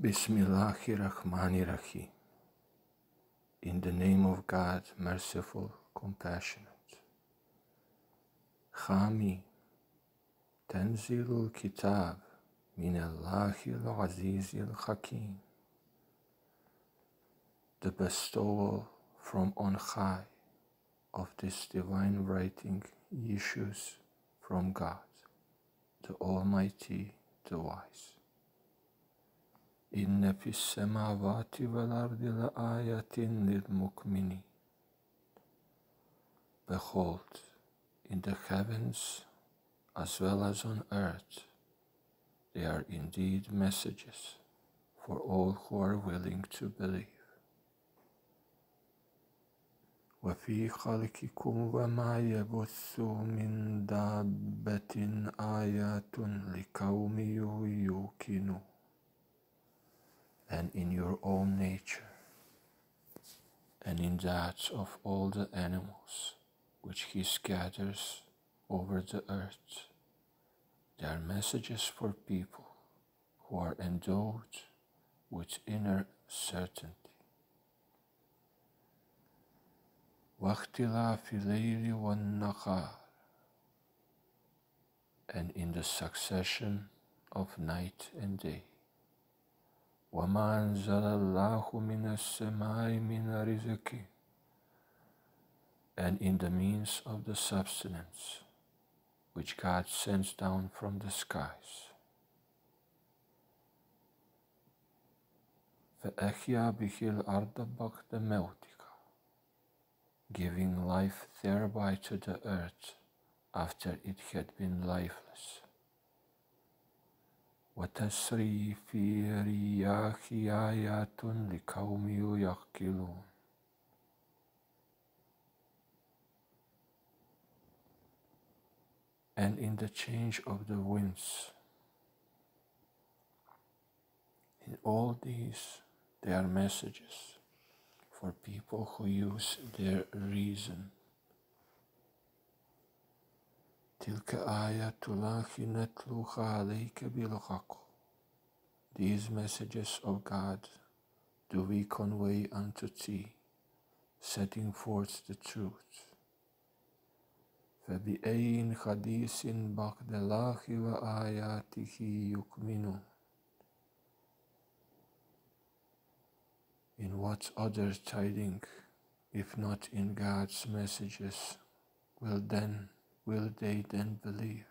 Bismillahirrahmanirrahim. In the name of God, merciful, compassionate. Khami, Tanzilul Kitab, Min Allahil Azizil Hakim. The bestowal from on high of this divine writing issues from God, the Almighty, the Wise. إن في السماوات والأرض لآية للمؤمنين Behold, in the heavens as well as on earth, they are indeed messages for all who are willing to believe. وفي خلقكم وما يبث من دابة آيات لقوم يوقنون and in your own nature, and in that of all the animals which he scatters over the earth. They are messages for people who are endowed with inner certainty. واختلاف الليل والنهار and in the succession of night and day. وما أنزل الله من السماء من رزق and in the means of the substance which God sends down from the skies. فأحيا به الأرض بعد موتها giving life thereby to the earth after it had been lifeless. وتصريف رياح آيات لقوم يعقلون and in the change of the winds. In all these, they are messages for people who use their reason. تلك آيات الله نتلوها عليك بالحق These messages of God do we convey unto thee, setting forth the truth. فبأي حديث بعد الله وآياته يؤمنون In what other tiding, if not in God's messages, will then will they then believe?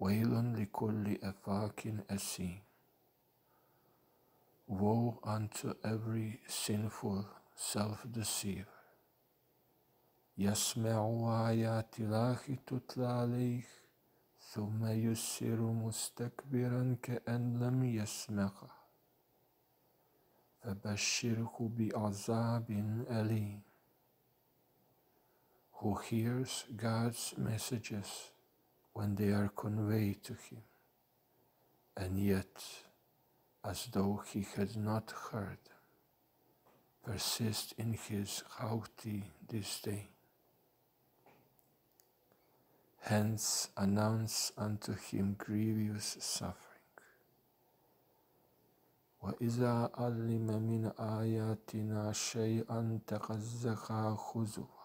ويل لكل أفاك أثيم Woe unto every sinful self-deceiver. يسمع آيات الله تتلى عليه ثم يسر مستكبرا كأن لم يسمعها فبشره بعذاب أليم who hears God's messages when they are conveyed to him, and yet, as though he had not heard, persists in his haughty disdain. Hence announce unto him grievous suffering. وإذا علم من آياتنا شيئا تقزقا خذوا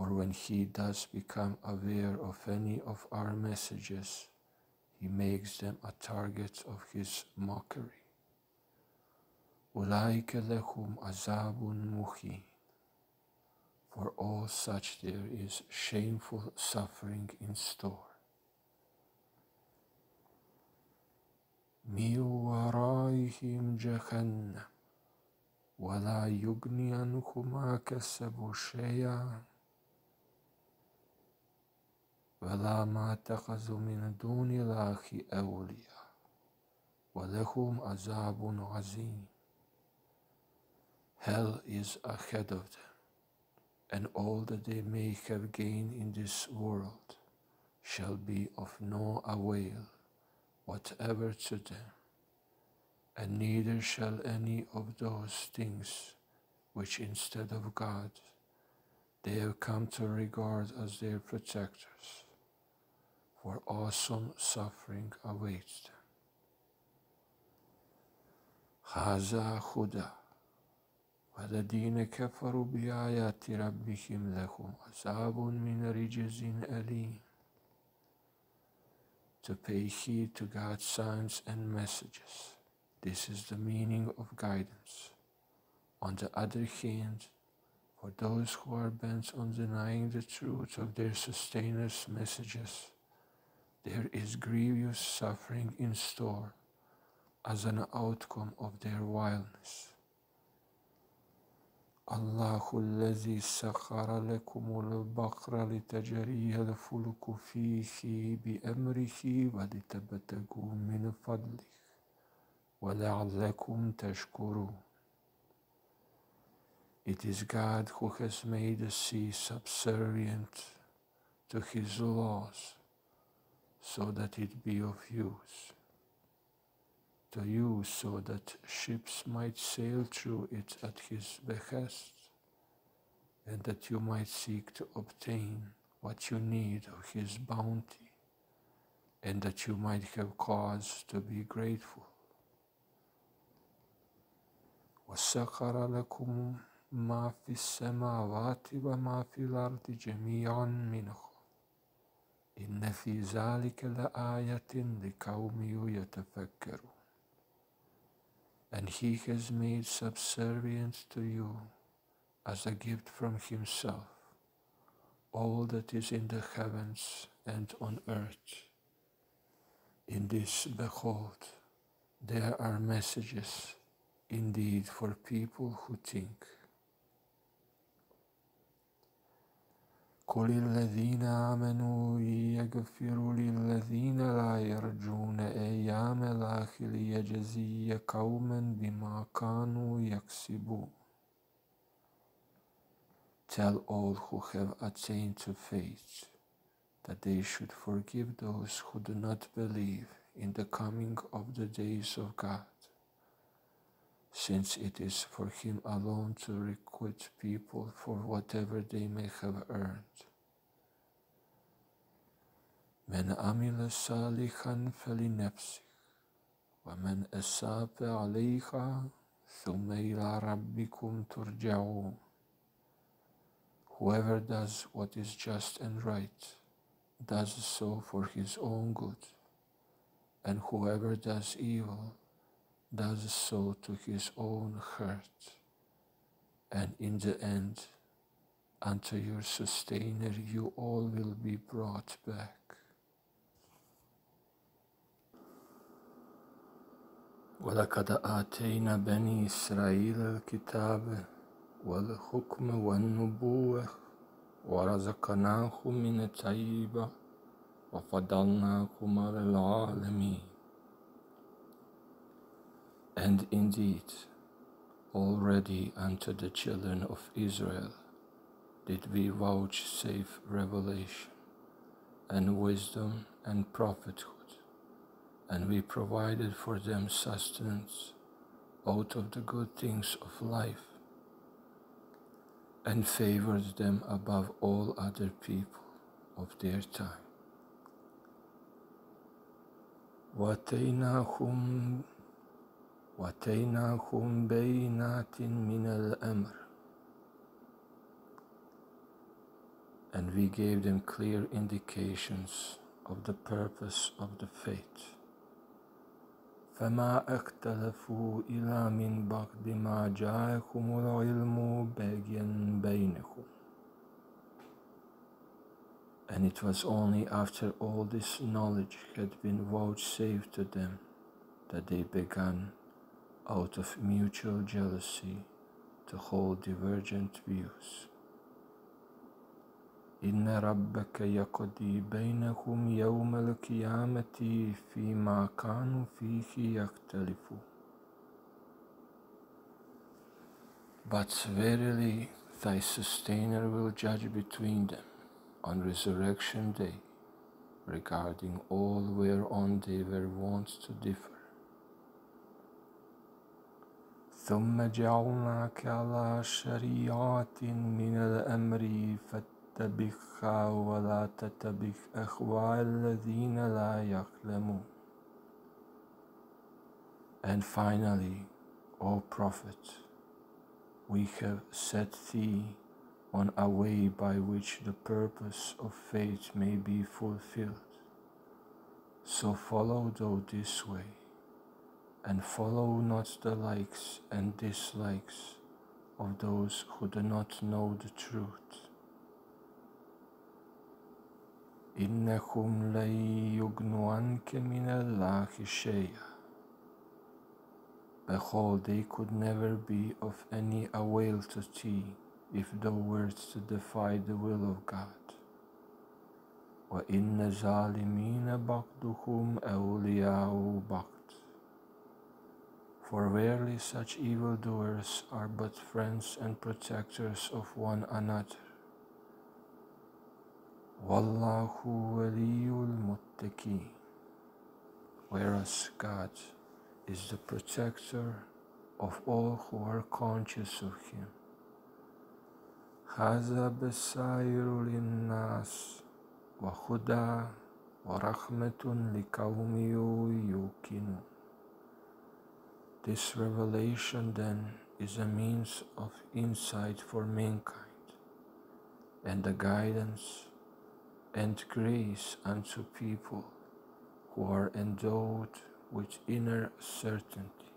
For when he does become aware of any of our messages, he makes them a target of his mockery. أولئك لهم عذاب مهين For all such there is shameful suffering in store. من ورائهم جهنم ولا يغني عنهم ما كسبوا شيئا ولا ما اتخذوا من دون الله أولياء ولهم عذاب عظيم Hell is ahead of them, and all that they may have gained in this world shall be of no avail whatever to them, and neither shall any of those things which instead of God they have come to regard as their protectors, for awesome suffering awaits them. هذا هدى والذين كفروا بآيات ربهم لهم عذاب من رجز أليم to pay heed to God's signs and messages. This is the meaning of guidance. On the other hand, for those who are bent on denying the truth of their sustainers' messages, there is grievous suffering in store as an outcome of their wildness. الله الذي سخر لكم البقر لتجري الفلك فيه بأمره ولتبتغوا من فضله ولعلكم تشكرون It is God who has made the sea subservient to his laws so that it be of use. to you so that ships might sail through it at his behest, and that you might seek to obtain what you need of his bounty, and that you might have cause to be grateful. وسخر لكم ما في السماوات وما في الأرض جميعا منه إن في ذلك لآية لقوم يتفكرون and he has made subservient to you as a gift from himself all that is in the heavens and on earth. In this, behold, there are messages indeed for people who think. قل الذين آمنوا يغفروا للذين لا يرجون أيام الله ليجزي قوما بما كانوا يكسبون Tell all who have attained to faith that they should forgive those who do not believe in the coming of the days of God, since it is for Him alone to requite people for whatever they may have earned. من عمل صالحا فلنفسه ومن أساء عليها ثم إلى ربكم ترجعون Whoever does what is just and right does so for his own good, and whoever does evil does so to his own hurt, and in the end, unto your sustainer you all will be brought back. ولقد آتينا بني إسرائيل الكتاب والحكم والنبوة ورزقناهم من الطيبة وفضلناهم على العالمين And indeed, already unto the children of Israel did we vouchsafe revelation and wisdom and prophethood and we provided for them sustenance out of the good things of life and favored them above all other people of their time. واتيناهم واتيناهم بينات من الأمر and we gave them clear indications of the purpose of the faith. فما اختلفوا إلا من بعد ما جاءكم العلم بغيا بينكم And it was only after all this knowledge had been vouchsafed to them that they began, out of mutual jealousy, to hold divergent views. إن ربك يقضي بينهم يوم القيامة فيما كانوا فيه يختلفون But verily thy sustainer will judge between them on resurrection day regarding all whereon they were wont to differ. ثم جعلناك على شريعة من الأمر فت تتبعها ولا تتبع أهواء الذين لا يعلمون. And finally, O Prophet, we have set thee on a way by which the purpose of faith may be fulfilled. So follow thou this way, and follow not the likes and dislikes of those who do not know the truth. إنهم لن يغنوا عنك من الله شيئا Behold, they could never be of any avail to thee if thou wert to defy the will of God. وَإِنَّ الظَّالِمِينَ بَعْضُهُمْ أَوْلِيَاءُ بَعْضٍ For verily such evildoers are but friends and protectors of one another. Wallahu waliyul muttaqi. Whereas God is the protector of all who are conscious of Him. هذا بصائر للناس وهدى ورحمة لقوم يوقنون this revelation then is a means of insight for mankind and a guidance and grace unto people who are endowed with inner certainty.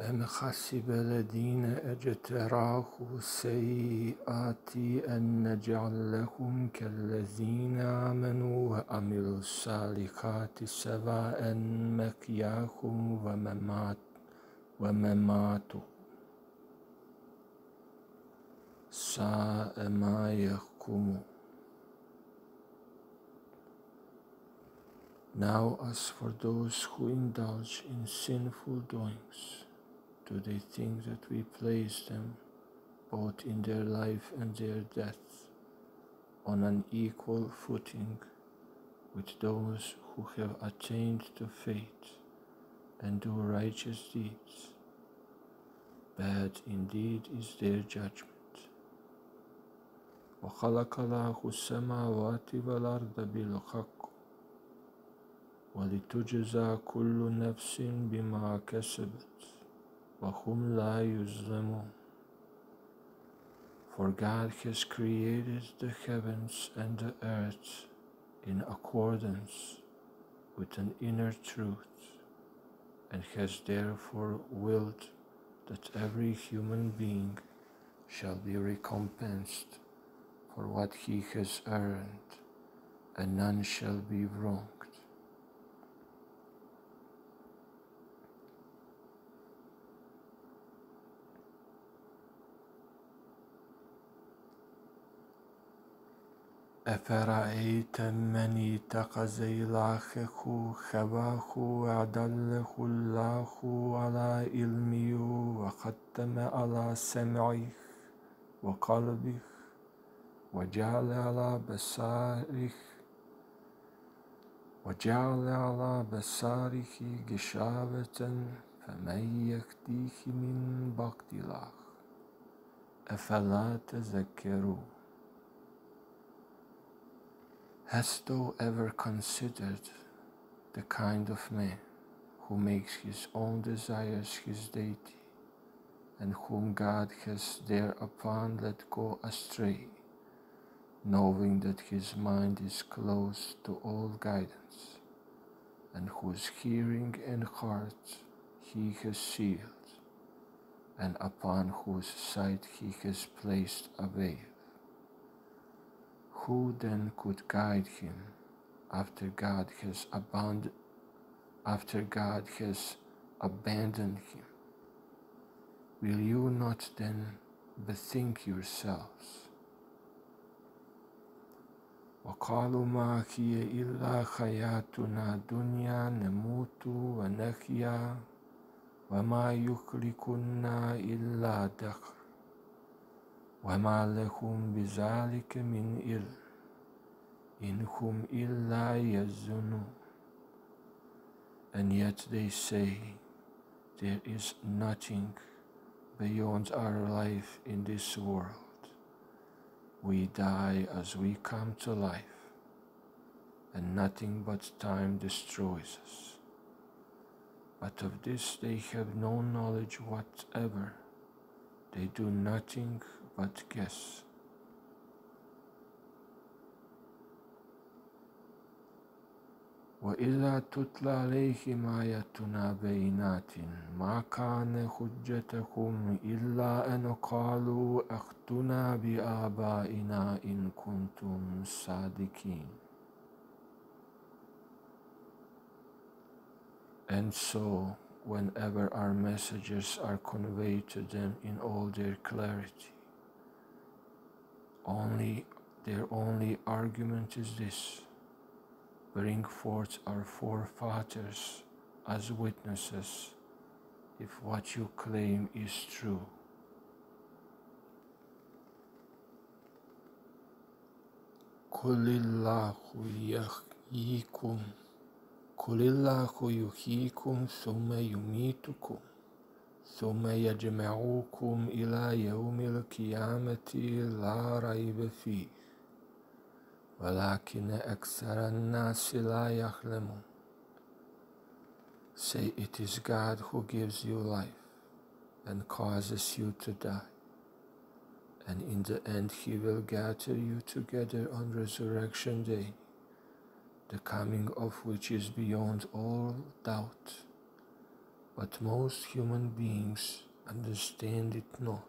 أم حسب الذين أجتراه السيئات أن نجعل لهم كالذين آمنوا وعملوا الصالحات سواء مكياهم وممات ومماتهم ساء ما يحكمون Now, as for those who indulge in sinful doings, do they think that we place them, both in their life and their death, on an equal footing with those who have attained to faith and do righteous deeds? Bad indeed is their judgment. وخلق الله السماوات والأرض بالحق ولتجزى كل نفس بما كسبت وهم لا يظلمون For God has created the heavens and the earth in accordance with an inner truth and has therefore willed that every human being shall be recompensed for what he has earned and none shall be wronged. أفرأيت من اتخذ إلهه هواه وأضله الله على علمه وختم على سمعه وقلبه وجعل على بصاره وجعل على بصاره غشاوة فمن يهديه من بعد الله. أفلا تذكرون؟ Hast thou ever considered the kind of man who makes his own desires his deity, and whom God has thereupon let go astray, knowing that his mind is closed to all guidance, and whose hearing and heart he has sealed, and upon whose sight he has placed a veil? Who then could guide him after God has abandoned after God has abandoned him? Will you not then bethink yourselves? وقالوا ما هي إلا حياتنا دنيا نموت ونحيا وما يخلقنا إلا دهر وما لهم بذلك من علم إن هم إلا يظنون And yet they say there is nothing beyond our life in this world. We die as we come to life, and nothing but time destroys us. but of this they have no knowledge whatever. They do nothing but guess. وإذا تتلى عليهم آياتنا بينات ما كان حجتكم إلا أن قالوا أختنا بآبائنا إن كنتم صادقين And so, whenever our messages are conveyed to them in all their clarity, only their only argument is this bring forth our forefathers as witnesses if what you claim is true. Kulillahu summa yumitukum. ثم يميتكم ثم يجمعكم إلى يوم القيامة لا ريب فيه ولكن أكثر الناس لا يعلمون Say it is God who gives you life and causes you to die. And in the end he will gather you together on resurrection day, the coming of which is beyond all doubt. But most human beings understand it not.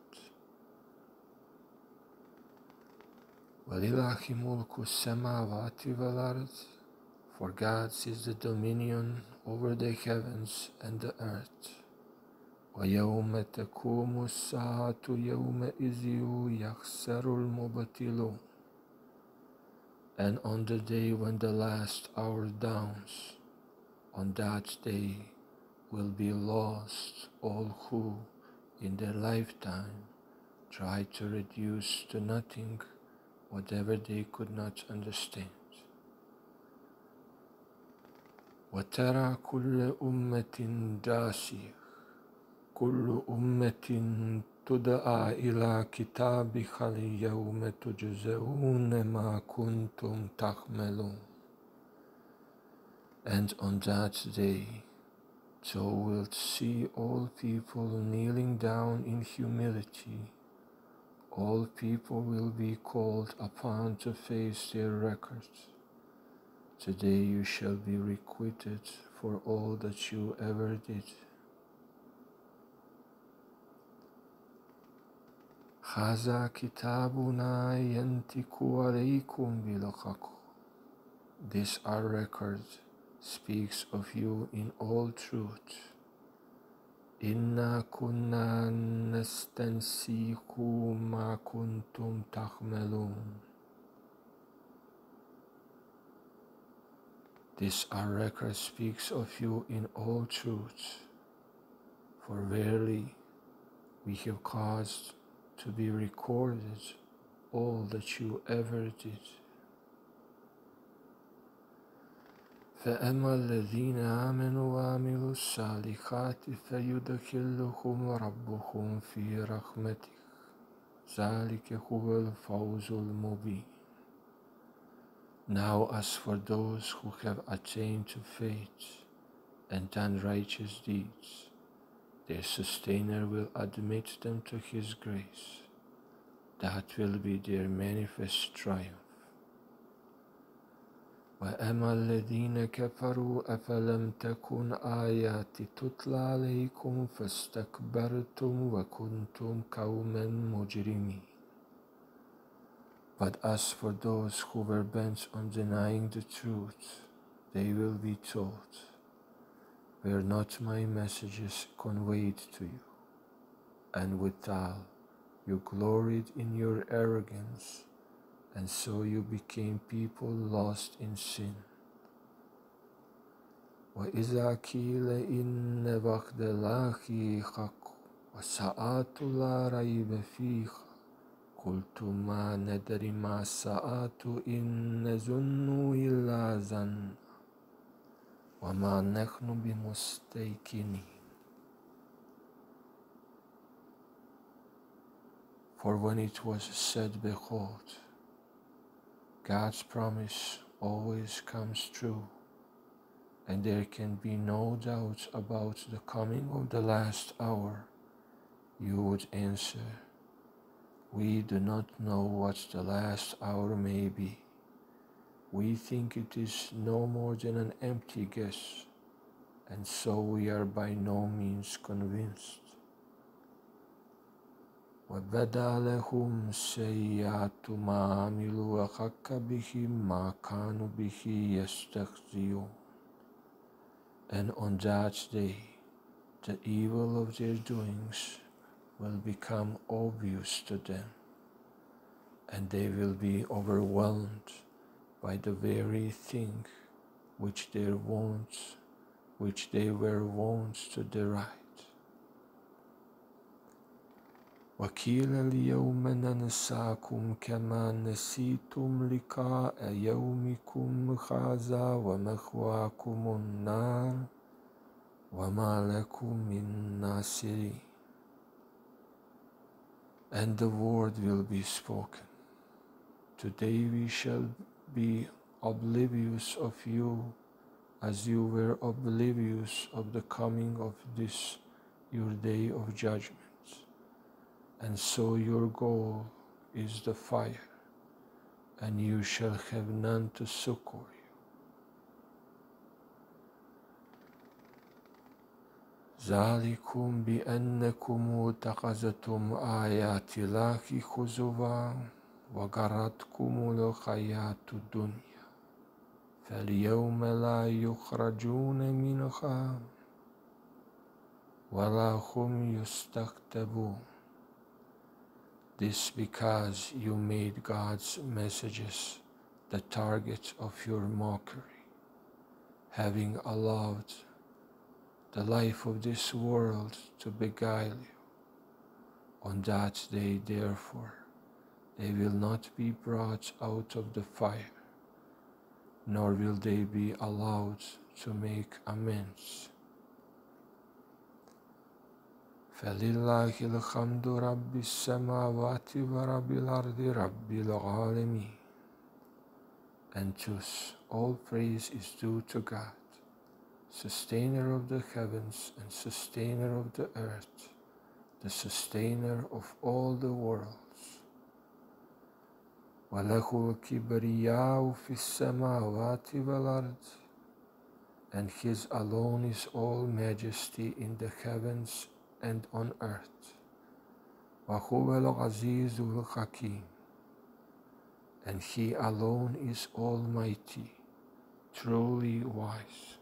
وَلِلَّهِ مُلْكُ السَّمَاوَاتِ وَالْأَرْضِ For God's is the dominion over the heavens and the earth. وَيَوْمَ تَقُومُ السَّاعَةُ يَوْمَئِذٍ يَخْسَرُ الْمُبْطِلُونَ And on the day when the last hour dawns, on that day will be lost all who, in their lifetime, try to reduce to nothing whatever they could not understand. وترى كل أمة جاسية كل أمة تدعى إلى كتابك اليوم تجزون ما كنتم تعملون And on that day, thou wilt see all people kneeling down in humility all people will be called upon to face their records. Today you shall be requited for all that you ever did. هذا كتابنا ينطق عليكم بالحق. This our record speaks of you in all truth. Inna kunna nastansiku ma kuntum. This our record speaks of you in all truth, for verily we have caused to be recorded all that you ever did. فأما الذين آمنوا وعملوا الصالحات فيدخلهم ربهم في رحمته ذلك هو الفوز المبين Now as for those who have attained to faith and done righteous deeds, their sustainer will admit them to his grace. That will be their manifest triumph. وأما الذين كفروا أفلم تكن آياتي تتلى عليكم فاستكبرتم وكنتم قوما مجرمين But as for those who were bent on denying the truth, they will be told, Were not my messages conveyed to you? And withal, you gloried in your arrogance and so you became people lost in sin. وإذا قيل إن وعد الله حق وساعة لا ريب فيها قلت ما ندري ما الساعة إن نظن إلا ظن وما نحن بمستيقنين For when it was said, Behold, God's promise always comes true. and there can be no doubt about the coming of the last hour, you would answer, We do not know what the last hour may be. We think it is no more than an empty guess, and so we are by no means convinced. وبدا لهم سيئات ما عملوا وحق بهم ما كانوا به يستهزئون and on that day, the evil of their doings will become obvious to them, and they will be overwhelmed by the very thing which their wants, which they were wont to deride. وكيل اليوم ننساكم كما نسيتم لقاء يومكم هذا ومخواكم النار وما لكم من ناصرين And the word will be spoken. Today we shall be oblivious of you as you were oblivious of the coming of this your day of judgment and so your goal is the fire, and you shall have none to succor you. ذلكم بأنكم اتخذتم آيات الله خزوا وغرتكم الحياة الدنيا فاليوم لا يخرجون منها ولا هم يستكتبون this because you made God's messages the target of your mockery, having allowed the life of this world to beguile you. On that day, therefore, they will not be brought out of the fire, nor will they be allowed to make amends. فلله الحمد رب السماوات ورب الأرض رب العالمين And thus all praise is due to God, sustainer of the heavens and sustainer of the earth, the sustainer of all the worlds. وله الكبرياء في السماوات والأرض And His alone is all majesty in the heavens and on earth. وهو العزيز الحكيم and he alone is almighty, truly wise.